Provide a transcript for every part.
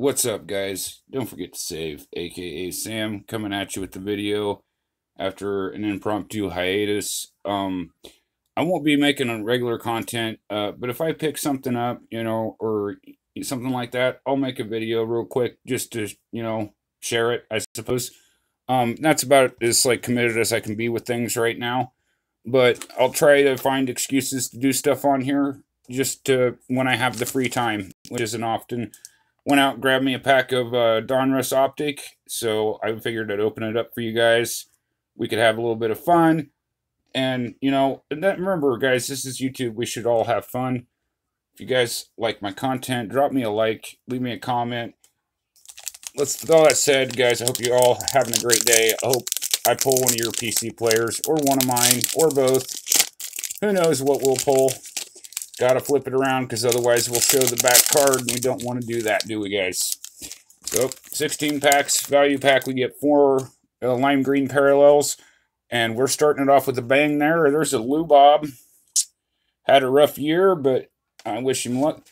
What's up, guys? Don't forget to save, aka Sam, coming at you with the video after an impromptu hiatus. Um, I won't be making a regular content, uh, but if I pick something up, you know, or something like that, I'll make a video real quick just to, you know, share it, I suppose. Um, that's about as like committed as I can be with things right now. But I'll try to find excuses to do stuff on here just to when I have the free time, which isn't often. Went out and grabbed me a pack of uh, Donruss Optic, so I figured I'd open it up for you guys. We could have a little bit of fun. And, you know, remember, guys, this is YouTube. We should all have fun. If you guys like my content, drop me a like, leave me a comment. Let's, with all that said, guys, I hope you're all having a great day. I hope I pull one of your PC players, or one of mine, or both. Who knows what we'll pull. Got to flip it around because otherwise we'll show the back card and we don't want to do that, do we guys? So 16 packs, value pack, we get four uh, lime green parallels. And we're starting it off with a bang there. There's a Lou Bob. Had a rough year, but I wish him luck.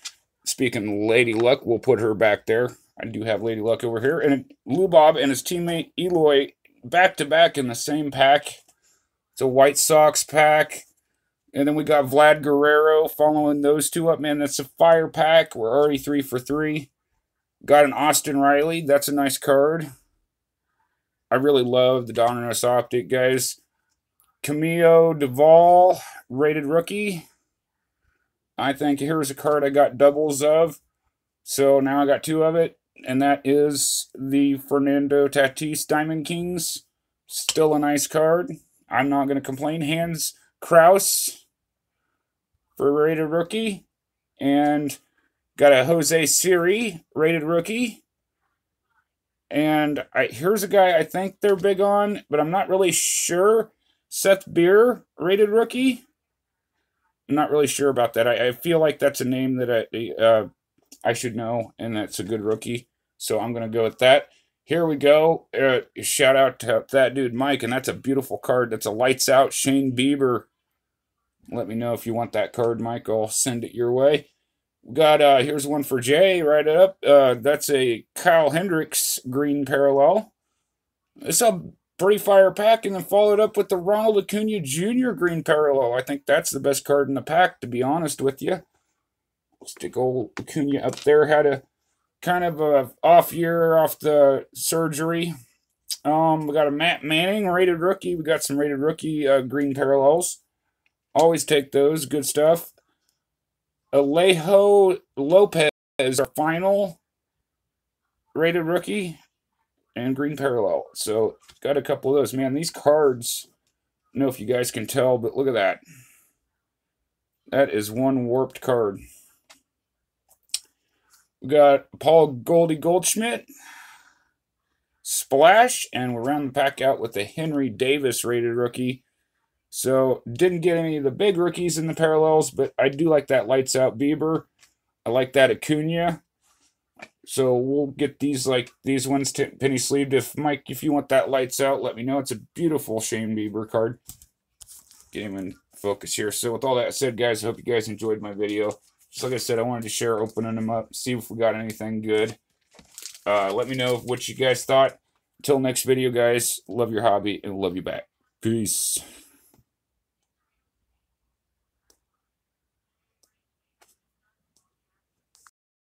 Speaking of Lady Luck, we'll put her back there. I do have Lady Luck over here. And Lou Bob and his teammate Eloy back to back in the same pack. It's a White Sox pack. And then we got Vlad Guerrero following those two up. Man, that's a fire pack. We're already three for three. Got an Austin Riley. That's a nice card. I really love the Donruss Optic, guys. Camilo Doval, rated rookie. I think here's a card I got doubles of. So now I got two of it. And that is the Fernando Tatis Diamond Kings. Still a nice card. I'm not going to complain. Hans Crouse for rated rookie. And got a Jose Siri rated rookie. And I, here's a guy I think they're big on, but I'm not really sure. Seth Beer rated rookie. I'm not really sure about that. I, I feel like that's a name that I uh, I should know, and that's a good rookie. So I'm going to go with that. Here we go. Uh, shout out to that dude, Mike, and that's a beautiful card. That's a lights out Shane Bieber. Let me know if you want that card, Mike. I'll send it your way. We got, uh, here's one for Jay, right up. Uh, that's a Kyle Hendricks green parallel. It's a pretty fire pack, and then followed up with the Ronald Acuna Jr. green parallel. I think that's the best card in the pack, to be honest with you. Stick old Acuna up there. Had a kind of a off year off the surgery. Um, we got a Matt Manning rated rookie. We got some rated rookie uh, green parallels. Always take those. Good stuff. Alejo Lopez, our final rated rookie, and green parallel. So got a couple of those. Man, these cards. I don't know if you guys can tell, but look at that. That is one warped card. We got Paul Goldie Goldschmidt, Splash, and we're rounding the pack out with the Henry Davis rated rookie. So didn't get any of the big rookies in the parallels, but I do like that lights out Bieber. I like that Acuna. So we'll get these like these ones penny sleeved. If Mike, if you want that lights out, let me know. It's a beautiful Shane Bieber card. Get him in focus here. So with all that said, guys, I hope you guys enjoyed my video. Just like I said, I wanted to share opening them up, see if we got anything good. Uh, let me know what you guys thought. Until next video, guys, love your hobby and love you back. Peace.